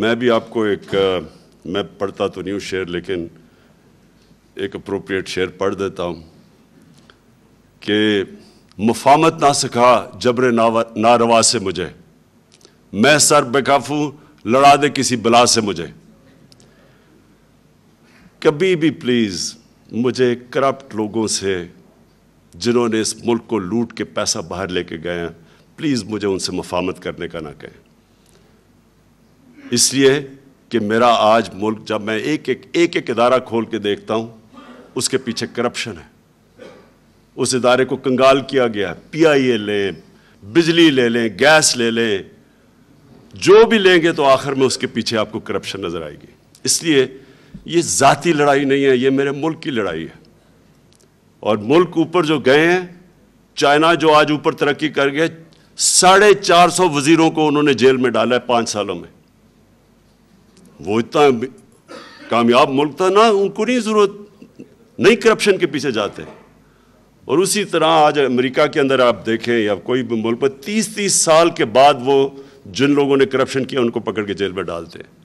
میں بھی آپ کو ایک میں پڑھتا تو نہیں ہوں شعر، لیکن ایک اپروپریٹ شعر پڑھ دیتا ہوں کہ مفامت نہ سکھا جبر ناروا سے مجھے۔ میں سر بکافوں لڑا دے کسی بلا سے مجھے۔ کبھی بھی پلیز مجھے کرپٹ لوگوں سے جنہوں نے اس ملک کو لوٹ کے پیسہ باہر لے کے گئے ہیں، پلیز مجھے ان سے مفامت کرنے کا نہ کہیں۔ اس لیے کہ میرا آج ملک جب میں ایک ایک ایک ایک ادارہ کھول کے دیکھتا ہوں، اس کے پیچھے کرپشن ہے۔ اس ادارے کو کنگال کیا گیا ہے۔ پی آئی اے لیں، بجلی لے لیں، گیس لے لیں۔ جو بھی لیں گے تو آخر میں اس کے پیچھے آپ کو کرپشن نظر آئے گی۔ اس لیے یہ ذاتی لڑائی نہیں ہے، یہ میرے ملک کی لڑائی ہے۔ اور ملک اوپر جو گئے ہیں، چائنا جو آج اوپر ترقی کر گئے، ساڑھے چار سو وزیروں کو انہوں نے جیل میں ڈالا ہے پانچ سالوں میں۔ وہ اتنا کامیاب ملک تھا نہ ان کو نہیں ضرورت، نہیں کرپشن کے پیچھے جاتے۔ اور اسی طرح آج امریکہ کے اندر آپ دیکھیں، یا کوئی بھی ملک پر تیس تیس سال کے بعد وہ جن لوگوں نے کرپشن کیا، ان کو پکڑ کے جیل میں ڈالتے ہیں